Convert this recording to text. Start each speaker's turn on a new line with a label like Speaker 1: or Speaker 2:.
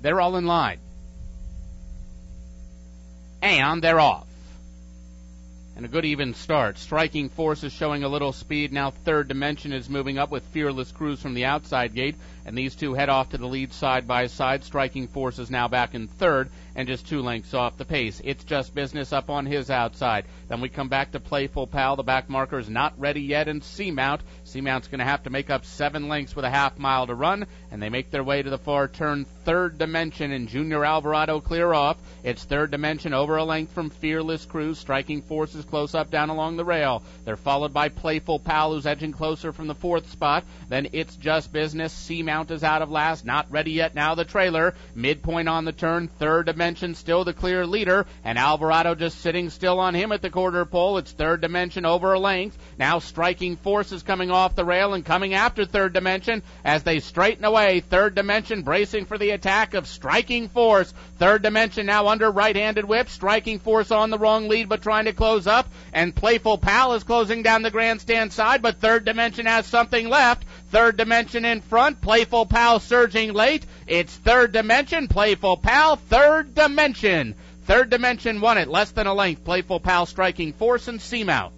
Speaker 1: They're all in line. And they're off. And a good even start. Striking Force is showing a little speed. Now Third Dimension is moving up with Fearless Cruise from the outside gate. And these two head off to the lead side by side. Striking Force is now back in third and just two lengths off the pace. It's just business up on his outside. Then we come back to Playful Pal. The back marker is not ready yet. And Sea Mount. Sea Mount's going to have to make up seven lengths with a half mile to run. And they make their way to the far turn. Third Dimension and Junior Alvarado clear off. It's Third Dimension over a length from Fearless Cruise. Striking forces close up down along the rail. They're followed by Playful Pal, who's edging closer from the fourth spot. Then It's Just Business. Sea Mount is out of last. Not ready yet now, the trailer. Midpoint on the turn. Third Dimension still the clear leader. And Alvarado just sitting still on him at the quarter pole. It's Third Dimension over a length. Now Striking Force is coming off the rail and coming after Third Dimension as they straighten away. Third Dimension bracing for the attack of Striking Force. Third Dimension now under right-handed whip. Striking Force on the wrong lead but trying to close up and Playful Pal is closing down the grandstand side, but Third Dimension has something left. Third Dimension in front, Playful Pal surging late. It's Third Dimension, Playful Pal, Third Dimension. Third Dimension won it, less than a length. Playful Pal striking force and Sea Mount.